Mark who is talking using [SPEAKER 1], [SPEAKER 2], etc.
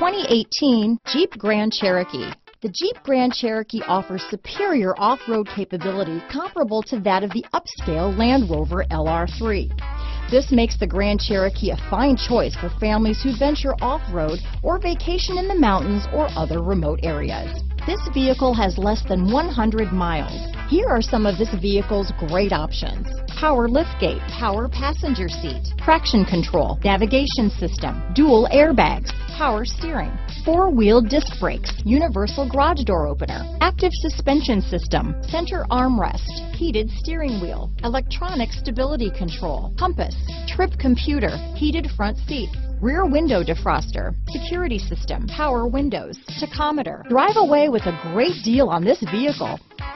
[SPEAKER 1] 2018 Jeep Grand Cherokee. The Jeep Grand Cherokee offers superior off-road capability comparable to that of the upscale Land Rover LR3. This makes the Grand Cherokee a fine choice for families who venture off-road or vacation in the mountains or other remote areas. This vehicle has less than 100 miles. Here are some of this vehicle's great options. Power liftgate, power passenger seat, traction control, navigation system, dual airbags, power steering, four-wheel disc brakes, universal garage door opener, active suspension system, center armrest, heated steering wheel, electronic stability control, compass, trip computer, heated front seats, rear window defroster, security system, power windows, tachometer. Drive away with a great deal on this vehicle.